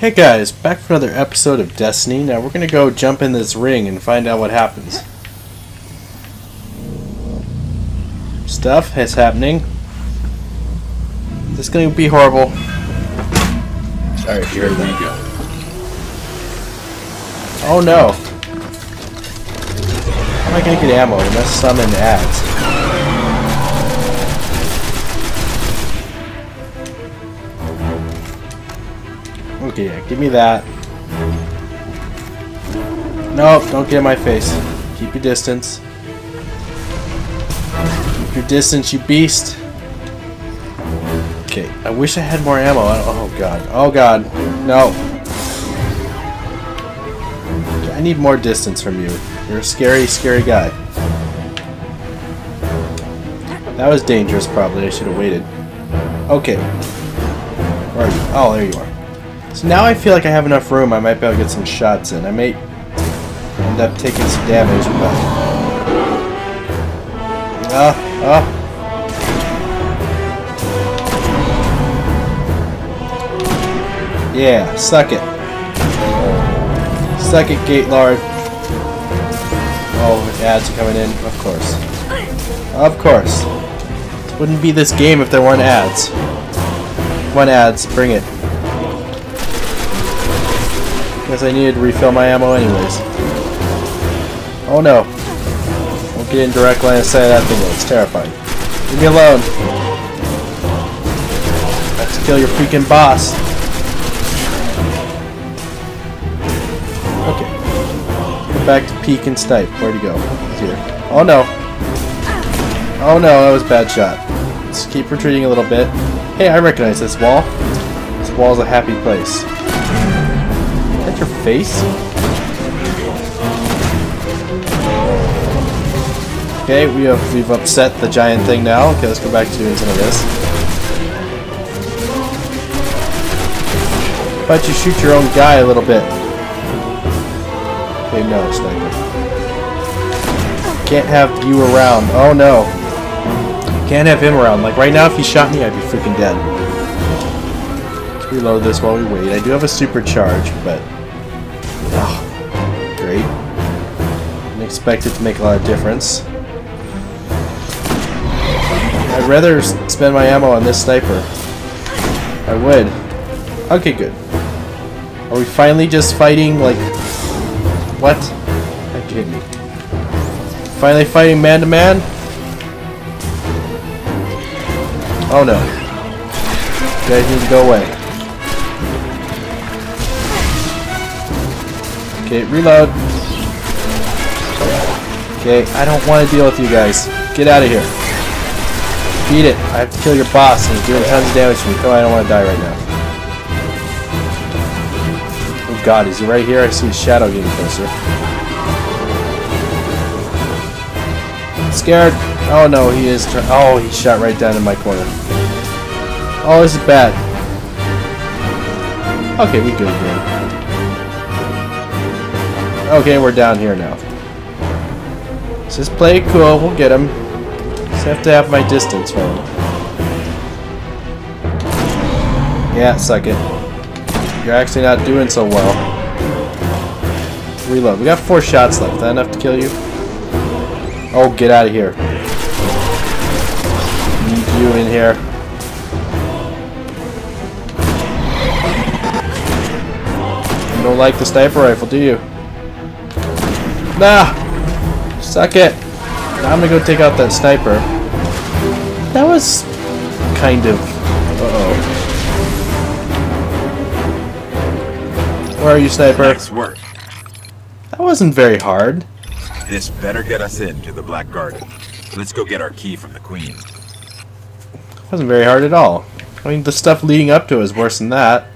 Hey guys, back for another episode of Destiny. Now we're gonna go jump in this ring and find out what happens. Stuff is happening. This is gonna be horrible. Sorry if you heard that. go. Oh no. How am I gonna get ammo? I must summon ads. Yeah, give me that. Nope, don't get in my face. Keep your distance. Keep your distance, you beast. Okay, I wish I had more ammo. Oh god. Oh god. No. I need more distance from you. You're a scary, scary guy. That was dangerous, probably. I should have waited. Okay. Where are you? Oh, there you are. So now I feel like I have enough room. I might be able to get some shots in. I may end up taking some damage, but... Ah, ah. Yeah, suck it. Suck it, Gate Lord. Oh, ads are coming in. Of course. Of course. Wouldn't be this game if there weren't ads. One ads, bring it. Guess I needed to refill my ammo anyways. Oh no. Won't get in direct line of sight of that thing. It's terrifying. Leave me alone. Have to kill your freaking boss. Okay. Back to peek and snipe. Where'd he go? Here. Oh no. Oh no, that was a bad shot. Let's keep retreating a little bit. Hey, I recognize this wall. This wall's a happy place. Your face? Okay, we have we've upset the giant thing now. Okay, let's go back to doing some of this. But you shoot your own guy a little bit. Okay, no, sniper. Can't have you around. Oh no. Can't have him around. Like right now, if he shot me, I'd be freaking dead. Let's reload this while we wait. I do have a supercharge, but expect it to make a lot of difference. I'd rather spend my ammo on this sniper. I would. Okay, good. Are we finally just fighting like what? You kidding me? Finally fighting man to man? Oh no. Guys need to go away. Okay, reload. Okay, I don't want to deal with you guys. Get out of here. Beat it. I have to kill your boss and he's doing tons of damage to me. Oh, I don't want to die right now. Oh god, is he right here? I see his shadow getting closer. Scared. Oh no, he is. Oh, he shot right down in my corner. Oh, this is bad. Okay, we good. Okay, we're down here now. Just play it cool. We'll get him. Just have to have my distance from him. Yeah, suck it. You're actually not doing so well. Reload. We got four shots left. That enough to kill you? Oh, get out of here. Need you in here. You don't like the sniper rifle, do you? Nah! Suck it! Now I'm gonna go take out that sniper. That was kind of... Uh-oh. Where are you, sniper? Nice work. That wasn't very hard. This better get us into the Black Garden. Let's go get our key from the Queen. wasn't very hard at all. I mean, the stuff leading up to it was worse than that.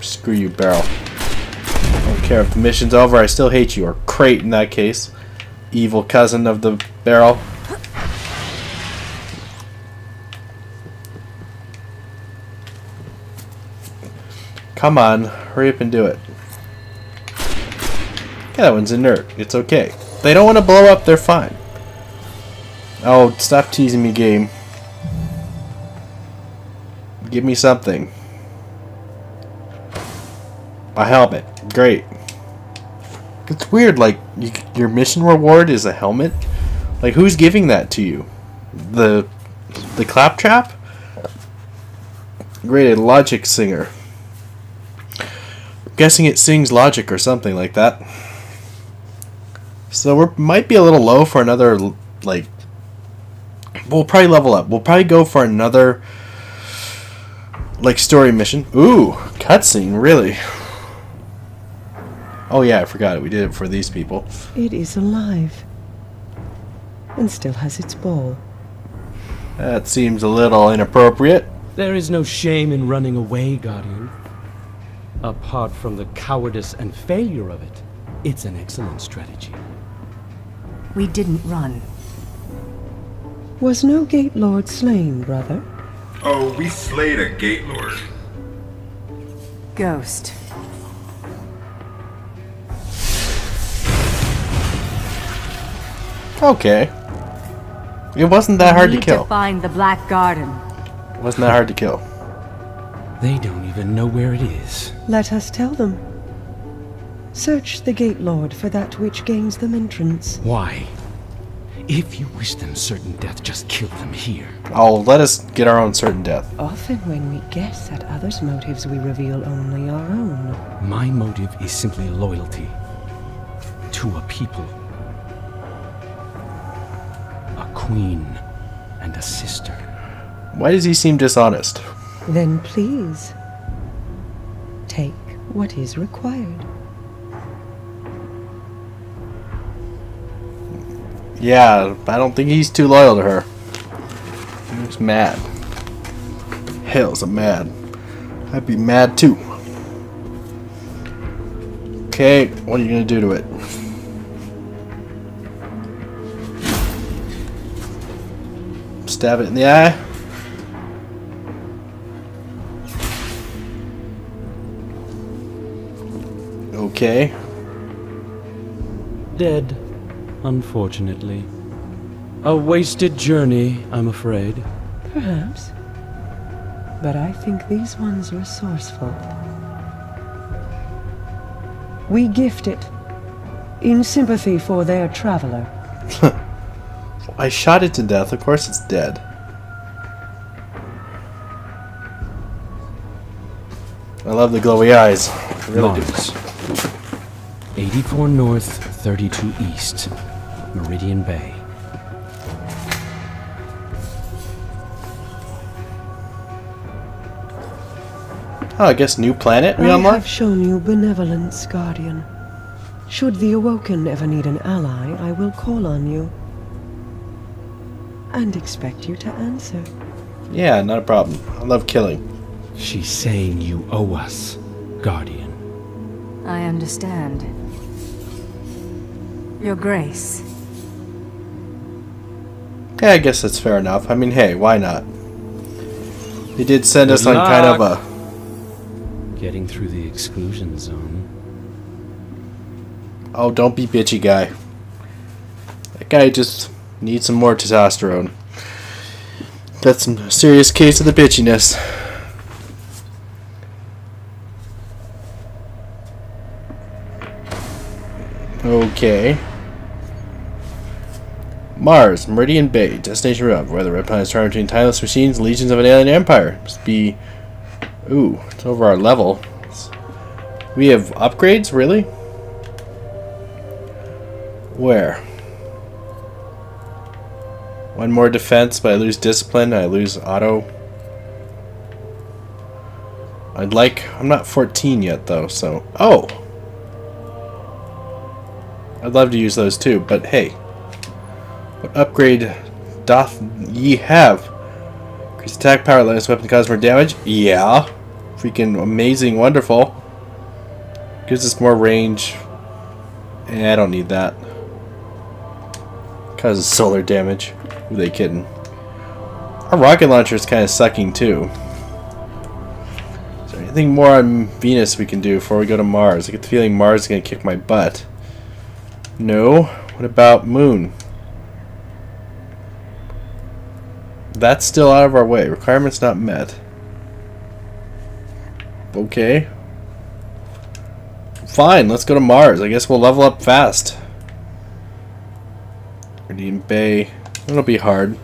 Screw you, Barrel. I don't care if the mission's over, I still hate you. Or Crate, in that case. Evil cousin of the Barrel. Come on, hurry up and do it. Yeah, that one's inert. It's okay. They don't want to blow up, they're fine. Oh, stop teasing me, game. Give me something. A helmet. Great. It's weird, like, you, your mission reward is a helmet? Like, who's giving that to you? The the claptrap? Great, a logic singer. I'm guessing it sings logic or something like that. So we might be a little low for another, like, we'll probably level up. We'll probably go for another, like, story mission. Ooh, cutscene, really? Oh yeah, I forgot it. We did it for these people. It is alive. And still has its ball. That seems a little inappropriate. There is no shame in running away, Guardian. Apart from the cowardice and failure of it, it's an excellent strategy. We didn't run. Was no Gate Lord slain, brother? Oh, we slayed a Gate Lord. Ghost. Okay. It wasn't that hard to Need kill. to find the Black Garden. It wasn't that hard to kill. They don't even know where it is. Let us tell them. Search the Gate Lord for that which gains them entrance. Why? If you wish them certain death, just kill them here. Oh, let us get our own certain death. Often when we guess at others' motives, we reveal only our own. My motive is simply loyalty to a people, queen, and a sister. Why does he seem dishonest? Then please, take what is required. Yeah, I don't think he's too loyal to her. He's mad. Hell's a mad. I'd be mad too. Okay, what are you gonna do to it? Stab it in the eye. Okay. Dead, unfortunately. A wasted journey, I'm afraid. Perhaps. But I think these ones resourceful. We gift it in sympathy for their traveler. I shot it to death. Of course it's dead. I love the glowy eyes. I really do. Mars. 84 North, 32 East. Meridian Bay. Oh, I guess new planet we I unlocked? have shown you benevolence, Guardian. Should the Awoken ever need an ally, I will call on you. And expect you to answer. Yeah, not a problem. I love killing. She's saying you owe us, Guardian. I understand. Your Grace. Yeah, I guess that's fair enough. I mean, hey, why not? They did send us Good on kind of a... Getting through the exclusion zone. Oh, don't be bitchy, guy. That guy just needs some more testosterone. That's some serious case of the bitchiness. Okay. Mars, Meridian Bay, destination route, where the red planets turn between timeless machines, legions of an alien empire. Must be. Ooh, it's over our level. We have upgrades, really? Where? One more defense, but I lose discipline. I lose auto. I'd like. I'm not 14 yet, though, so. Oh! I'd love to use those too, but hey. What upgrade doth ye have? Increase attack power, let weapon cause more damage? Yeah. Freaking amazing, wonderful. Gives us more range. Eh, I don't need that. Causes solar damage. Who they kidding? Our rocket launcher is kind of sucking too. Is there anything more on Venus we can do before we go to Mars? I get the feeling Mars is going to kick my butt. No. What about Moon? That's still out of our way. Requirements not met. Okay. Fine, let's go to Mars. I guess we'll level up fast. Radiant Bay. It'll be hard.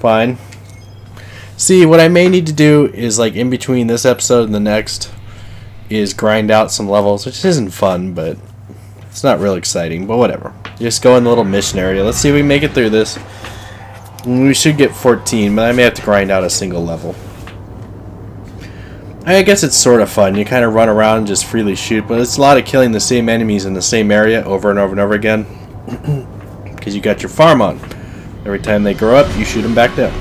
Fine. See, what I may need to do is, like, in between this episode and the next, is grind out some levels, which isn't fun, but it's not real exciting, but whatever. Just go in the little mission area. Let's see if we make it through this. We should get 14, but I may have to grind out a single level. I guess it's sort of fun. You kind of run around and just freely shoot, but it's a lot of killing the same enemies in the same area over and over and over again. Because you got your farm on. Every time they grow up, you shoot them back down.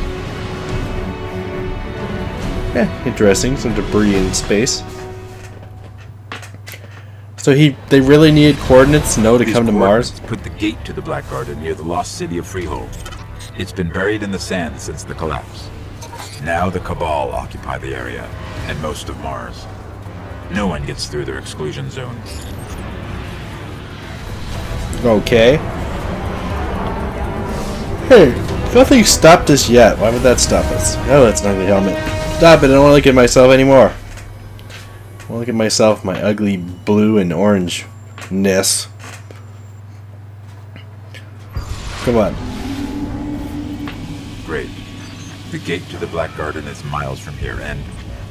Yeah, interesting. Some debris in space. So he, they really needed coordinates to know to These come to Mars? Put the gate to the Black Garden near the lost city of Freehold. It's been buried in the sand since the collapse. Now the Cabal occupy the area, and most of Mars. No one gets through their exclusion zone. Okay. Hey, nothing stopped us yet. Why would that stop us? Oh, that's an ugly helmet. Stop it, I don't want to look at myself anymore. I want to look at myself, my ugly blue and orange-ness. Come on. Great. The gate to the Black Garden is miles from here, and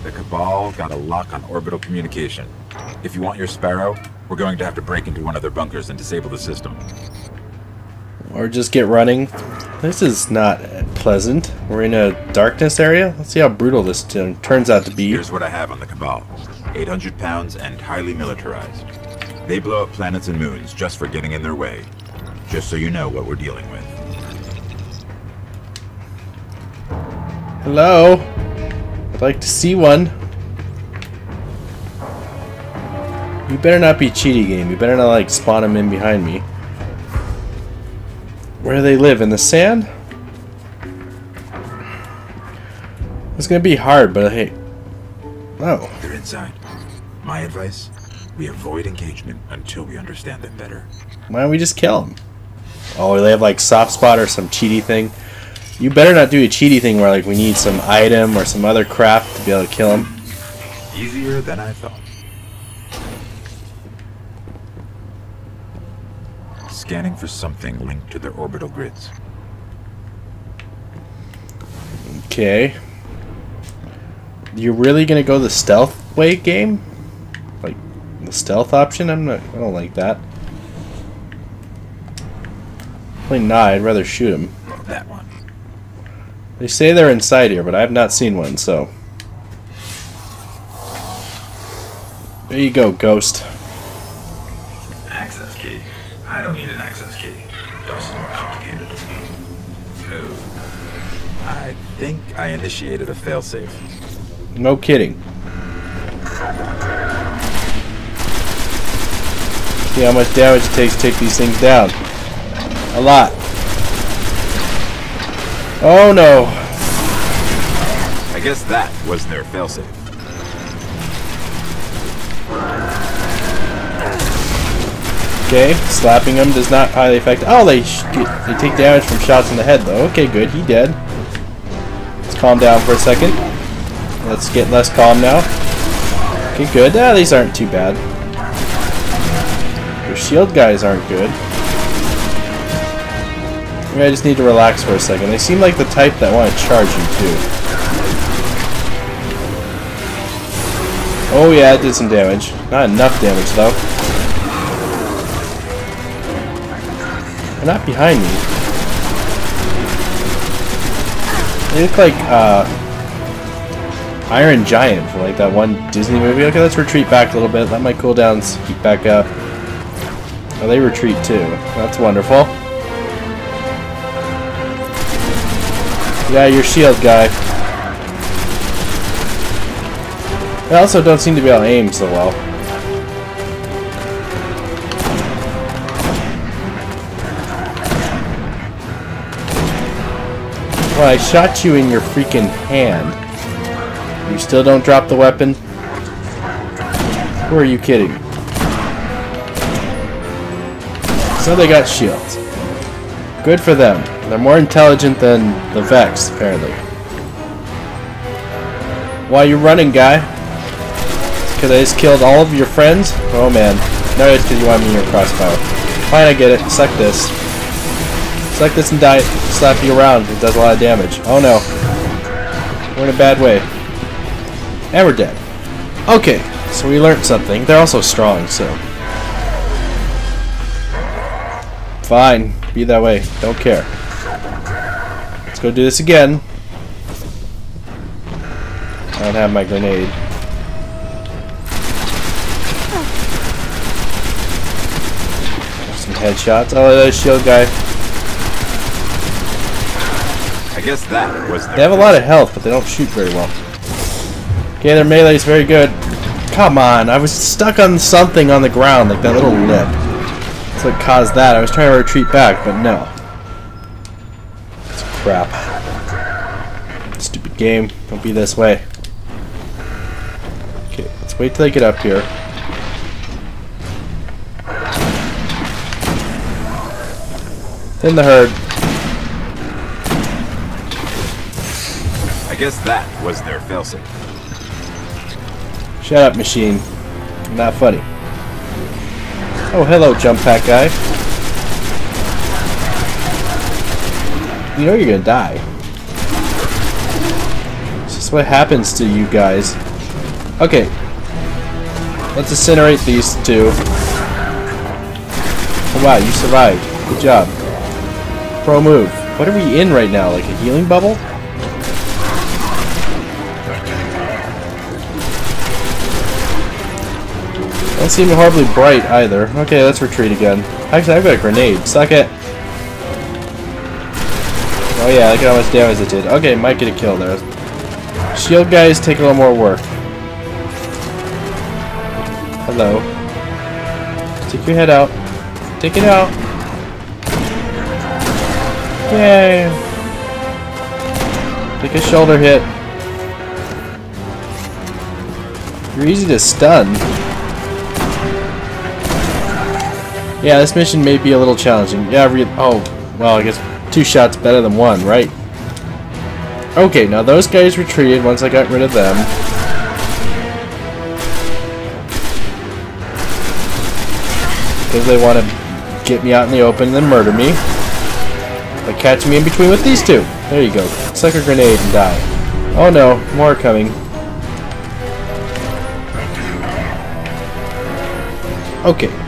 the Cabal got a lock on orbital communication. If you want your Sparrow, we're going to have to break into one of their bunkers and disable the system. Or just get running. This is not pleasant. We're in a darkness area. Let's see how brutal this turns out to be. Here's what I have on the Cabal. 800 pounds and highly militarized. They blow up planets and moons just for getting in their way. Just so you know what we're dealing with. Hello? I'd like to see one. You better not be cheaty game. You better not like spawn them in behind me. Where do they live? In the sand? It's gonna be hard, but hey. Oh. They're inside. My advice? We avoid engagement until we understand them better. Why don't we just kill them? Oh, they have like soft spot or some cheaty thing. You better not do a cheaty thing where like we need some item or some other crap to be able to kill them. Easier than I thought. Scanning for something linked to their orbital grids. Okay. You're really gonna go the stealth way game? Like the stealth option? I'm not. I don't like that. Probably not. I'd rather shoot him. That one. They say they're inside here, but I have not seen one. So there you go, Ghost. Access key. I don't need think I initiated a failsafe. No kidding. See how much damage it takes to take these things down. A lot. Oh no. I guess that was their failsafe. Okay, slapping them does not highly affect. Oh, they they take damage from shots in the head though. Okay, good. He dead. Calm down for a second. Let's get less calm now. Okay, good. Ah, these aren't too bad. Your shield guys aren't good. Maybe I just need to relax for a second. They seem like the type that want to charge you too. Oh yeah, it did some damage. Not enough damage though. They're not behind me. They look like uh, Iron Giant from like that one Disney movie. Okay, let's retreat back a little bit. Let my cooldowns keep back up. Oh, they retreat too. That's wonderful. Yeah, your shield guy. They also don't seem to be able to aim so well. Well, I shot you in your freaking hand. You still don't drop the weapon? Who are you kidding? So they got shields. Good for them. They're more intelligent than the Vex, apparently. Why are you running, guy? Because I just killed all of your friends? Oh man. No, it's because you want me in your crossfire. Fine, I get it. Suck this. Suck this and die. Slap you around. It does a lot of damage. Oh no. We're in a bad way. And we're dead. Okay, so we learned something. They're also strong, so... Fine. Be that way. Don't care. Let's go do this again. I don't have my grenade. Some headshots. Oh, that shield guy. I guess that was They have a lot of health, but they don't shoot very well. Okay, their melee is very good. Come on, I was stuck on something on the ground, like that little lip. That's what caused that. I was trying to retreat back, but no. It's crap. Stupid game. Don't be this way. Okay, let's wait till they get up here. Thin the herd. Guess that was their failsafe. Shut up, machine. Not funny. Oh, hello, jump pack guy. You know you're gonna die. It's just what happens to you guys. Okay. Let's incinerate these two. Oh, wow, you survived. Good job. Pro move. What are we in right now? Like a healing bubble? Don't seem horribly bright either. Okay, let's retreat again. Actually, I've got a grenade. Suck it. Oh yeah, look at how much damage it did. Okay, might get a kill there. Shield guys take a little more work. Hello. Take your head out. Take it out. Yay. Take a shoulder hit. You're easy to stun. Yeah, this mission may be a little challenging. Yeah, oh, well, I guess two shots better than one, right? Okay, now those guys retreated once I got rid of them. Because they want to get me out in the open and then murder me. But catch me in between with these two. There you go. Suck a grenade and die. Oh no, more coming. Okay.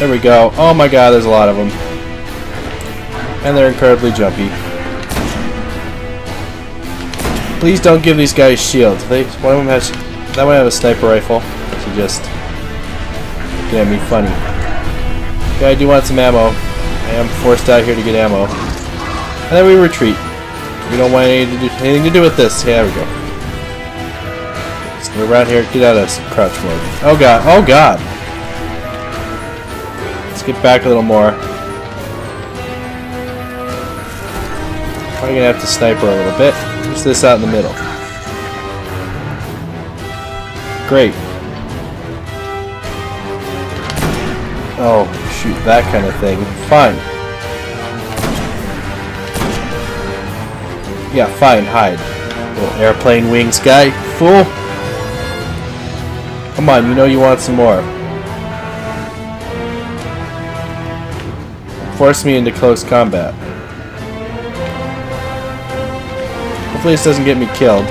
There we go. Oh my god, there's a lot of them. And they're incredibly jumpy. Please don't give these guys shields. They one of them has that one have a sniper rifle. So just get me funny. Okay, I do want some ammo. I am forced out here to get ammo. And then we retreat. We don't want anything to do, anything to do with this. Yeah, there we go. Go around here. Get out of crouch mode. Oh god. Oh god. Let's get back a little more. Probably gonna have to sniper a little bit. Push this out in the middle. Great. Oh, shoot, that kind of thing. Fine. Yeah, fine, hide. Little airplane wings guy. Fool! Come on, you know you want some more. Force me into close combat. Hopefully this doesn't get me killed.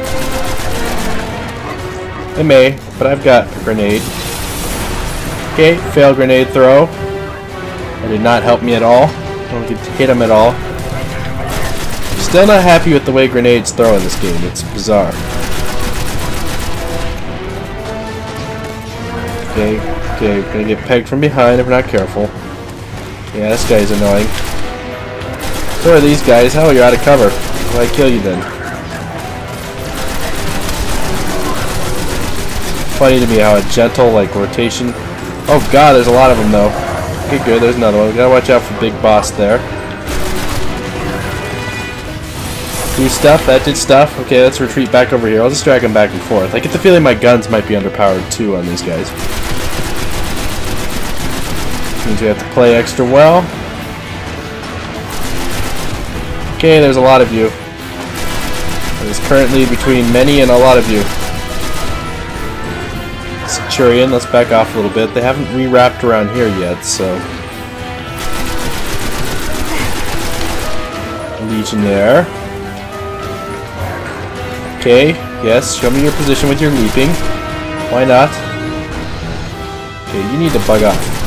It may, but I've got a grenade. Okay, fail grenade throw. That did not help me at all. Don't get to hit him at all. Still not happy with the way grenades throw in this game. It's bizarre. Okay, okay, gonna get pegged from behind if we're not careful. Yeah, this guy's annoying. So are these guys. Oh, you're out of cover. I kill you then? Funny to me how a gentle, like, rotation... Oh god, there's a lot of them, though. Okay, good, there's another one. We gotta watch out for Big Boss there. Do stuff, that did stuff. Okay, let's retreat back over here. I'll just drag them back and forth. I get the feeling my guns might be underpowered, too, on these guys. Means we have to play extra well. Okay, there's a lot of you. is currently between many and a lot of you. Centurion, let's back off a little bit. They haven't rewrapped around here yet, so... Legion there. Okay, yes, show me your position with your leaping. Why not? Okay, you need to bug off.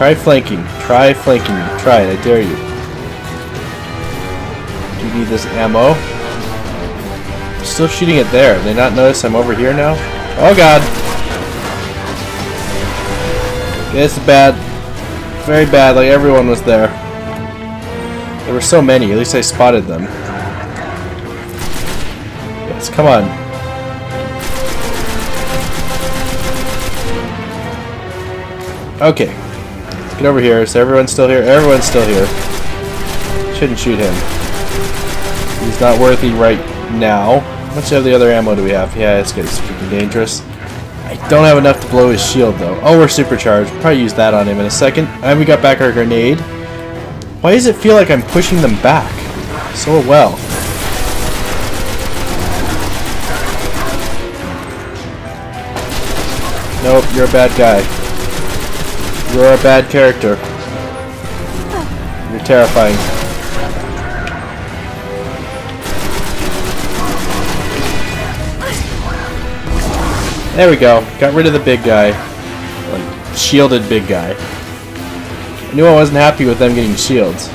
Try flanking. Try flanking me. Try it, I dare you. Do you need this ammo? I'm still shooting it there. They not notice I'm over here now? Oh god! Is bad. Very bad, like everyone was there. There were so many, at least I spotted them. Yes, come on. Okay. Get over here. Is everyone still here? Everyone's still here. Shouldn't shoot him. He's not worthy right now. How much of the other ammo do we have? Yeah, it's good. It's freaking dangerous. I don't have enough to blow his shield, though. Oh, we're supercharged. Probably use that on him in a second. And we got back our grenade. Why does it feel like I'm pushing them back so well? Nope, you're a bad guy. You're a bad character. You're terrifying. There we go. Got rid of the big guy. Like, shielded big guy. I knew I wasn't happy with them getting shields.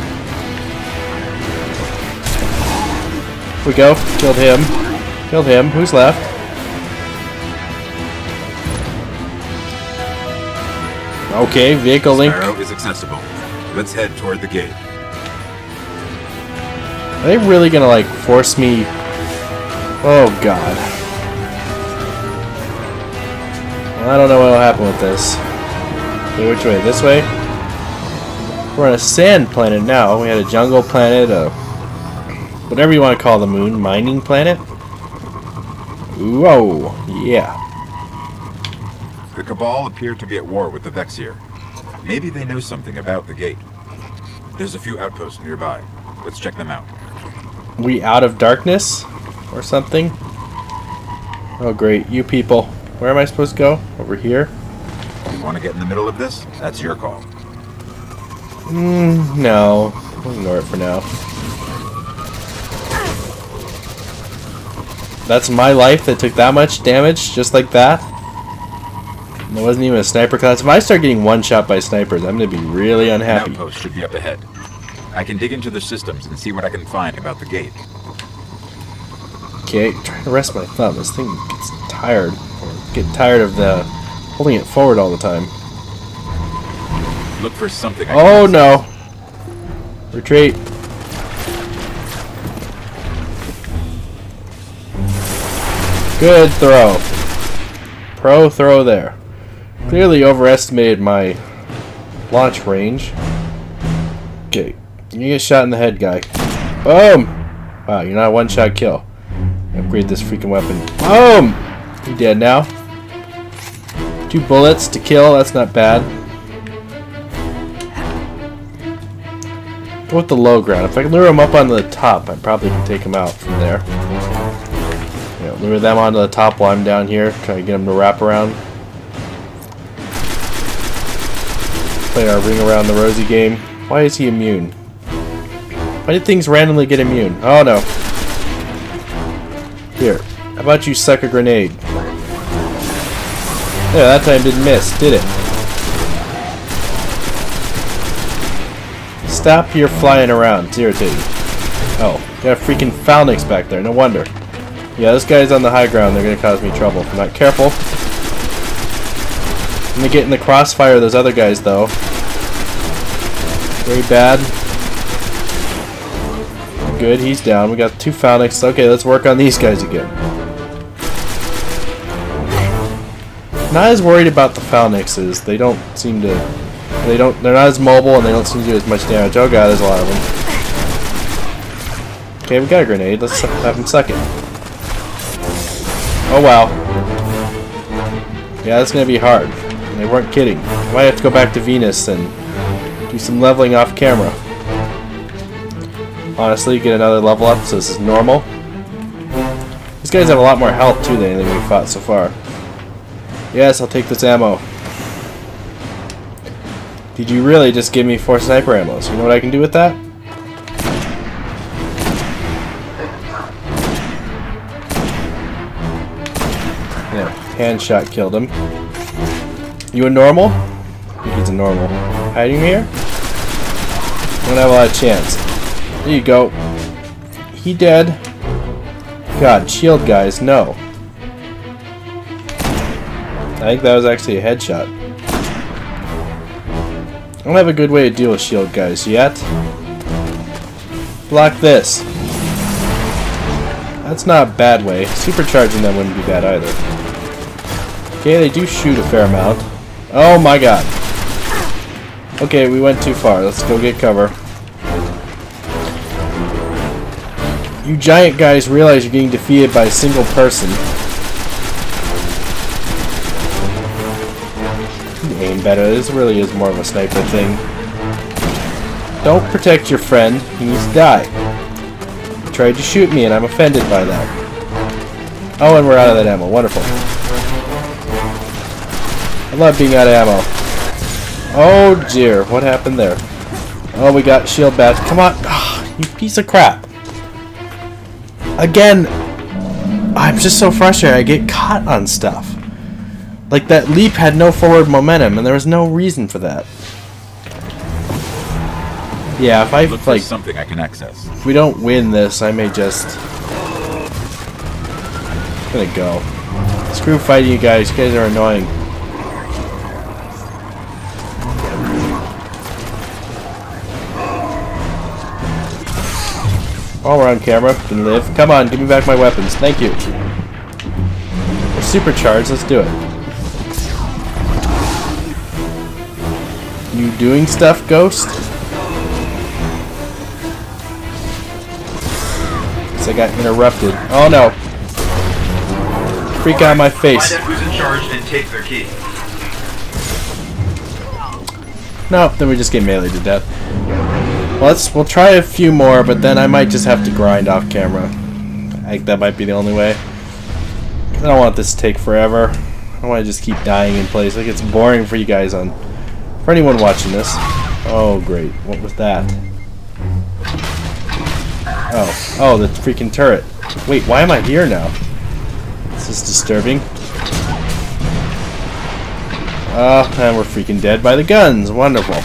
we go. Killed him. Killed him. Who's left? Okay, vehicle link. Sparrow is accessible. Let's head toward the gate. Are they really gonna like force me? Oh god. Well, I don't know what will happen with this. Okay, which way? This way? We're on a sand planet now. We had a jungle planet, a whatever you want to call the moon, mining planet. Whoa, oh, yeah. The Cabal appear to be at war with the Vexir. Maybe they know something about the gate. There's a few outposts nearby. Let's check them out. We out of darkness or something? Oh great, you people. Where am I supposed to go? Over here? You want to get in the middle of this? That's your call. Mm, no. We'll ignore it for now. That's my life that took that much damage just like that? It wasn't even a sniper class. If I start getting one shot by snipers, I'm going to be really An unhappy. outpost should be up ahead. I can dig into the systems and see what I can find about the gate. Okay, trying to rest my thumb. This thing gets tired. Get tired of the holding it forward all the time. Look for something. I Oh no! Retreat. Good throw. Pro throw there. Clearly overestimated my launch range. Okay. You get shot in the head, guy. Boom! Wow, you're not a one-shot kill. Upgrade this freaking weapon. Boom! You dead now. Two bullets to kill, that's not bad. Go with the low ground. If I can lure them up onto the top, I probably can take them out from there. Lure them onto the top while I'm down here. Try to get them to wrap around. Play our ring around the rosy game. Why is he immune? Why did things randomly get immune? Oh no. Here. How about you suck a grenade? Yeah, that time didn't miss, did it? Stop your flying around. It's irritating. Oh, got a freaking Phalanx back there. No wonder. Yeah, this guy's on the high ground. They're to cause me trouble if I'm not careful. I'm to get in the crossfire of those other guys, though. Very bad. Good, he's down. We got two Phalanx. Okay, let's work on these guys again. Not as worried about the Phalanxes. They don't seem to they don't. They're not as mobile, and they don't seem to do as much damage. Oh god, there's a lot of them. Okay, we got a grenade. Let's have him suck it. Oh wow. Yeah, that's gonna be hard. And they weren't kidding. Might have to go back to Venus and do some leveling off camera. honestly, get another level up so this is normal. These guys have a lot more health too than anything we've fought so far. Yes, I'll take this ammo. Did you really just give me four sniper ammos? You know what I can do with that? Yeah, hand shot killed him. You a normal? He's a normal. Hiding here? Don't have a lot of chance. There you go. He dead. God, shield guys, no. I think that was actually a headshot. I don't have a good way to deal with shield guys yet. Block this. That's not a bad way. Supercharging them wouldn't be bad either. Okay, they do shoot a fair amount. Oh my god. Okay, we went too far. Let's go get cover. You giant guys realize you're getting defeated by a single person. You Aim better. This really is more of a sniper thing. Don't protect your friend. He needs to die. He tried to shoot me and I'm offended by that. Oh, and we're out of that ammo. Wonderful. I love being out of ammo. Oh dear, what happened there? Oh, we got shield badge. Come on. Oh, you piece of crap. Again, I'm just so frustrated. I get caught on stuff. Like that leap had no forward momentum, and there was no reason for that. Yeah, if I Look like, something I can access. if we don't win this, I may just gonna go. Screw fighting you guys. You guys are annoying. While we're on camera, can live. Come on, give me back my weapons. Thank you. We're supercharged. Let's do it. You doing stuff, Ghost? Guess I got interrupted. Oh no. Freak out my face. Find out who's in charge and take their key. No, then we just get melee to death. Let's we'll try a few more, but then I might just have to grind off camera. That might be the only way. I don't want this to take forever. I want to just keep dying in place. Like it's boring for you guys on for anyone watching this. Oh great, what was that? Oh, oh, the freaking turret. Wait, why am I here now? This is disturbing. Oh, and we're freaking dead by the guns. Wonderful.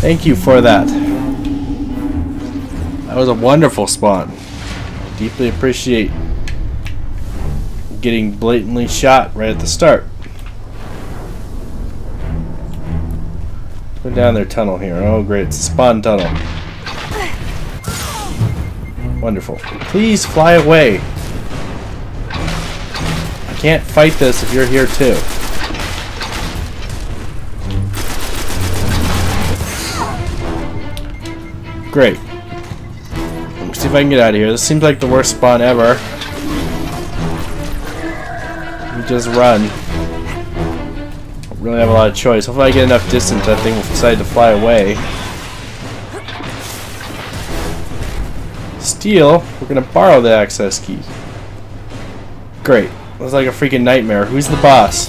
Thank you for that. That was a wonderful spawn. I Deeply appreciate getting blatantly shot right at the start. Go down their tunnel here. Oh great, it's a spawn tunnel. Wonderful. Please fly away. I can't fight this if you're here too. Great. Let me see if I can get out of here. This seems like the worst spawn ever. Just run. Don't really have a lot of choice. Hopefully I get enough distance that thing will decide to fly away. Steal? We're gonna borrow the access key. Great. Looks like a freaking nightmare. Who's the boss?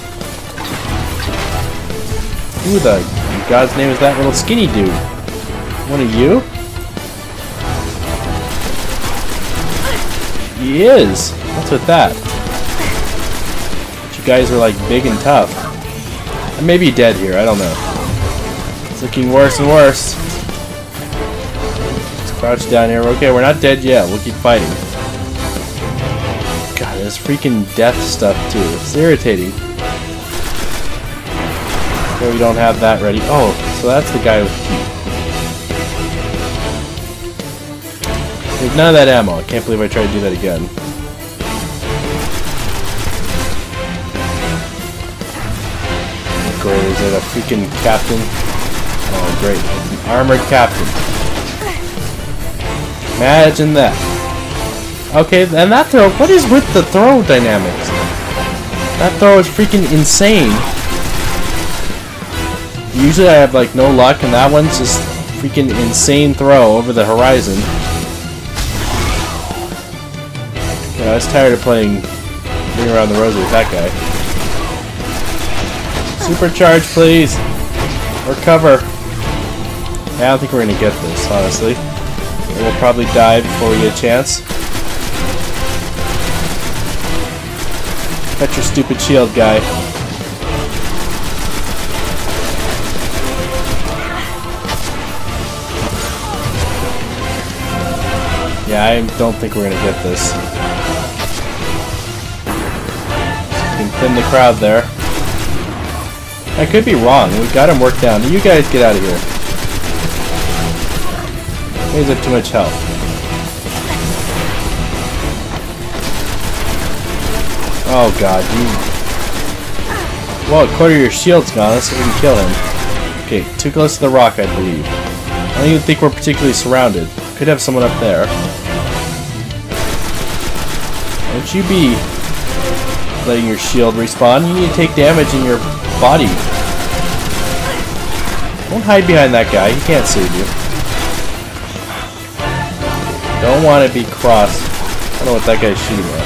Who the God's name is that little skinny dude? One of you? He is. What's with that? But you guys are like big and tough. I may be dead here. I don't know. It's looking worse and worse. Let's crouch down here. Okay, we're not dead yet. We'll keep fighting. God, this freaking death stuff too. It's irritating. Okay, we don't have that ready. Oh, so that's the guy with There's none of that ammo. I can't believe I tried to do that again. Great, is it a freaking captain? Oh, great. An armored captain. Imagine that. Okay, and that throw, what is with the throw dynamics? That throw is freaking insane. Usually I have like no luck, and that one's just freaking insane throw over the horizon. Yeah, I was tired of playing Ring Around the Rosy with that guy. Supercharge, please! Or cover. I don't think we're gonna get this, honestly. We'll probably die before we get a chance. Cut your stupid shield, guy. Yeah, I don't think we're gonna get this. Thin the crowd there. I could be wrong. We got him worked down. You guys get out of here. Guys have too much health. Oh god, you... Well, a quarter of your shield's gone, so we can kill him. Okay, too close to the rock, I believe. I don't even think we're particularly surrounded. Could have someone up there. Don't you be letting your shield respawn. You need to take damage in your body. Don't hide behind that guy. He can't save you. Don't want to be cross. I don't know what that guy's shooting at.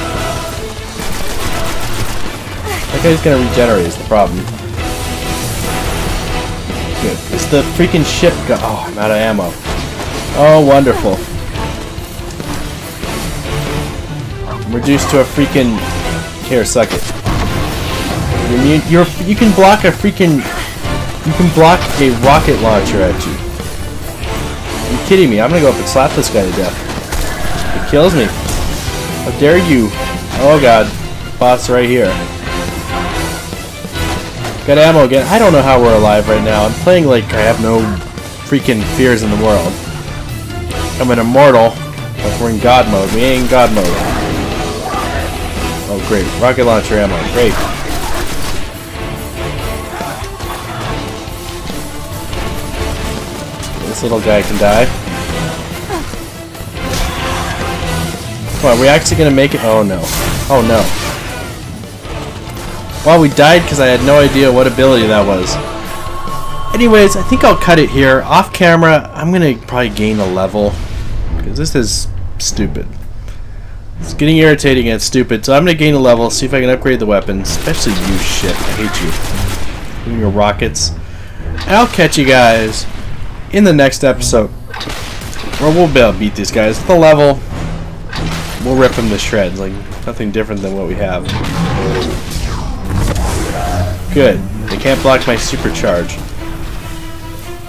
That guy's gonna regenerate is the problem. Good. It's the freaking ship go- Oh, I'm out of ammo. Oh, wonderful. I'm reduced to a freaking... Here, suck it. You're, you're, you can block a freaking... You can block a rocket launcher at you. Are you kidding me? I'm gonna go up and slap this guy to death. It kills me. How dare you? Oh god. Boss right here. Got ammo again. I don't know how we're alive right now. I'm playing like I have no freaking fears in the world. I'm an immortal, we're in God mode. We ain't in God mode. Great. Rocket launcher ammo. Great. This little guy can die. Come on, are we actually gonna make it? Oh no. Oh no. Well, we died because I had no idea what ability that was. Anyways, I think I'll cut it here. Off camera, I'm gonna probably gain a level. Because this is stupid. It's getting irritating and stupid, so I'm gonna gain a level, see if I can upgrade the weapons. Especially you shit. I hate you. Your rockets. I'll catch you guys in the next episode. Where we'll be able to beat these guys. The level, we'll rip them to shreds. Like, nothing different than what we have. Good. They can't block my supercharge.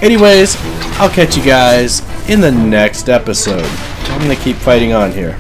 Anyways, I'll catch you guys in the next episode. I'm gonna keep fighting on here.